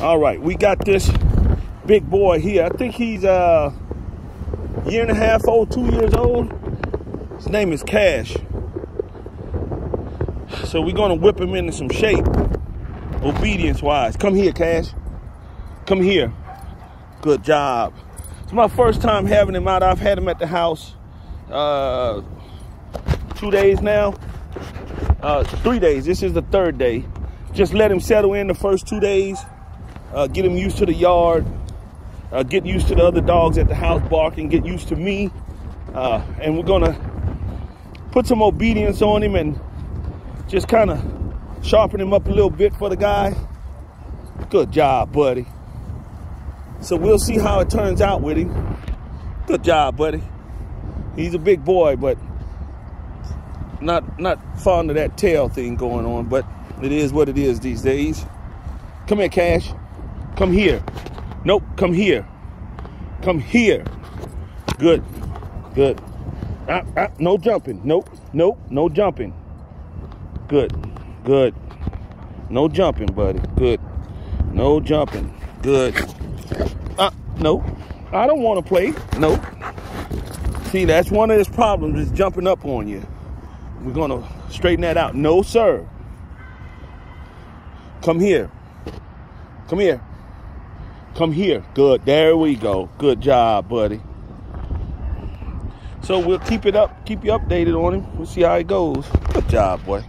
All right, we got this big boy here. I think he's a uh, year and a half old, two years old. His name is Cash. So we're gonna whip him into some shape, obedience wise. Come here, Cash. Come here. Good job. It's my first time having him out. I've had him at the house uh, two days now. Uh, three days. This is the third day. Just let him settle in the first two days. Uh, get him used to the yard. Uh, get used to the other dogs at the house barking. Get used to me. Uh, and we're gonna put some obedience on him and just kind of sharpen him up a little bit for the guy. Good job, buddy. So we'll see how it turns out with him. Good job, buddy. He's a big boy, but not not fond of that tail thing going on, but it is what it is these days. Come here, Cash. Come here. Nope, come here. Come here. Good. Good. Ah, ah, no jumping. Nope. Nope. No jumping. Good. Good. No jumping, buddy. Good. No jumping. Good. Uh, no. I don't want to play. Nope. See, that's one of his problems is jumping up on you. We're going to straighten that out. No, sir. Come here. Come here. Come here. Good. There we go. Good job, buddy. So we'll keep it up, keep you updated on him. We'll see how it goes. Good job, boy.